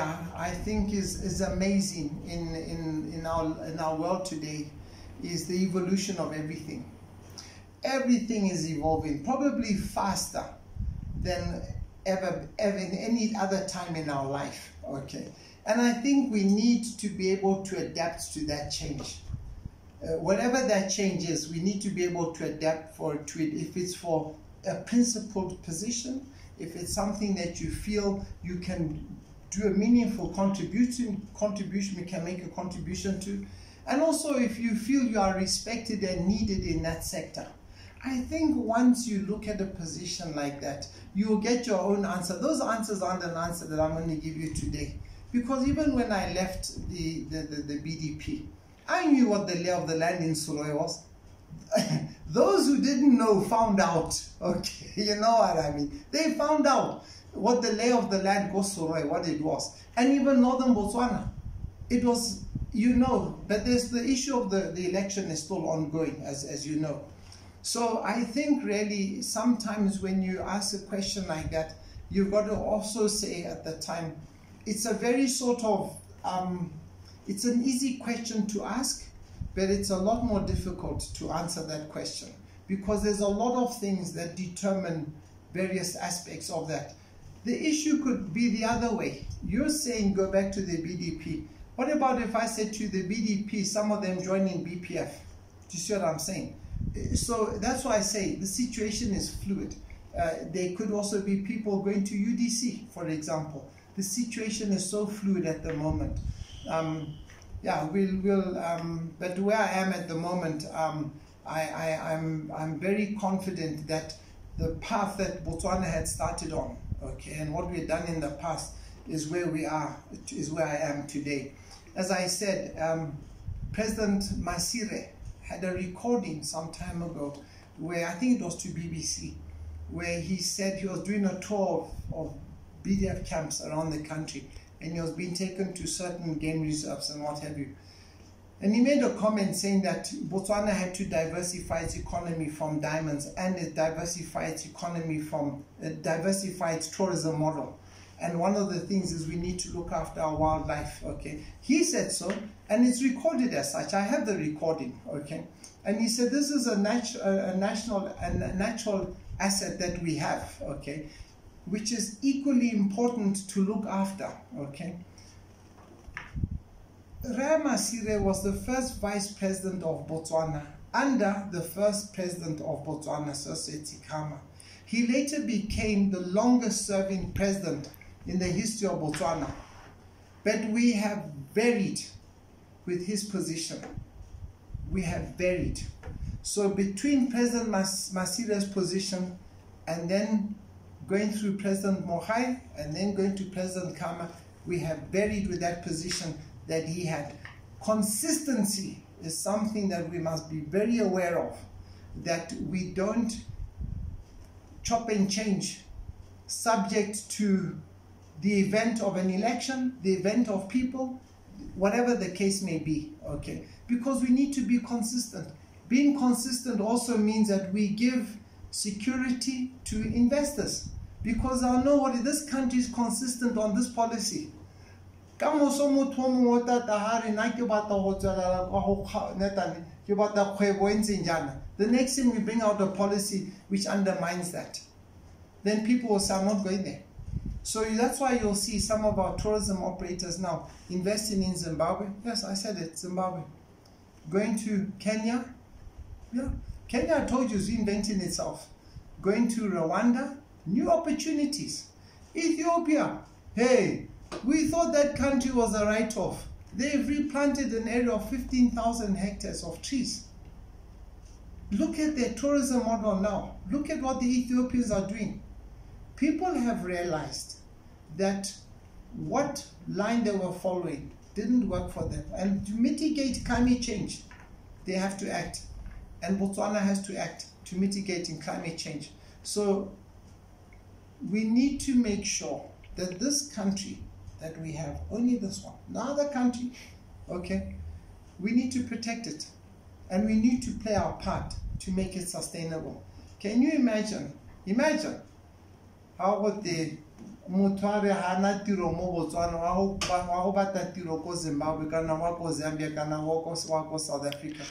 I think is, is amazing in, in, in, our, in our world today is the evolution of everything. Everything is evolving, probably faster than ever, ever in any other time in our life. Okay. And I think we need to be able to adapt to that change. Uh, whatever that change is, we need to be able to adapt for to it. If it's for a principled position, if it's something that you feel you can do a meaningful contribution, contribution, you can make a contribution to, and also if you feel you are respected and needed in that sector. I think once you look at a position like that, you will get your own answer. Those answers aren't an answer that I'm going to give you today. Because even when I left the, the, the, the BDP, I knew what the lay of the land in Suloy was. Those who didn't know found out. Okay, you know what I mean? They found out what the lay of the land Suloy, what it was. And even northern Botswana. It was, you know, but there's the issue of the, the election is still ongoing, as, as you know. So I think really sometimes when you ask a question like that, you've got to also say at the time, it's a very sort of, um, it's an easy question to ask, but it's a lot more difficult to answer that question because there's a lot of things that determine various aspects of that. The issue could be the other way. You're saying go back to the BDP. What about if I said to the BDP, some of them joining BPF? Do you see what I'm saying? So that's why I say the situation is fluid. Uh, there could also be people going to UDC, for example. The situation is so fluid at the moment. Um, yeah, we'll, we'll um, but where I am at the moment, um, I, I, I'm, I'm very confident that the path that Botswana had started on, okay, and what we've done in the past is where we are, is where I am today. As I said, um, President Masire had a recording some time ago where I think it was to BBC, where he said he was doing a tour of, of BDF camps around the country and he was being taken to certain game reserves and what have you. And he made a comment saying that Botswana had to diversify its economy from diamonds and it diversify its economy from diversify its tourism model. And one of the things is we need to look after our wildlife, okay? He said so, and it's recorded as such. I have the recording, okay? And he said this is a, nat a national a natural asset that we have, okay? Which is equally important to look after, okay? Ramasire was the first vice president of Botswana under the first president of Botswana, Sir Khama. He later became the longest serving president in the history of Botswana. But we have varied with his position. We have varied. So between President Mas Masire's position and then going through President Mogae and then going to President Khama, we have varied with that position that he had. Consistency is something that we must be very aware of, that we don't chop and change subject to the event of an election, the event of people, whatever the case may be, okay? Because we need to be consistent. Being consistent also means that we give security to investors because I know what this country is consistent on this policy. The next thing we bring out a policy which undermines that. Then people will say, I'm not going there. So that's why you'll see some of our tourism operators now investing in Zimbabwe. Yes, I said it, Zimbabwe. Going to Kenya. Yeah, Kenya, I told you, is reinventing itself. Going to Rwanda, new opportunities. Ethiopia, hey, we thought that country was a write-off. They've replanted an area of 15,000 hectares of trees. Look at their tourism model now. Look at what the Ethiopians are doing people have realized that what line they were following didn't work for them. And to mitigate climate change, they have to act. And Botswana has to act to mitigate in climate change. So we need to make sure that this country that we have, only this one, no other country, okay, we need to protect it. And we need to play our part to make it sustainable. Can you imagine? Imagine how would the motho a re ga na tiro mo botswana wa zimbabwe kana wa ko zambia kana wa ko south africa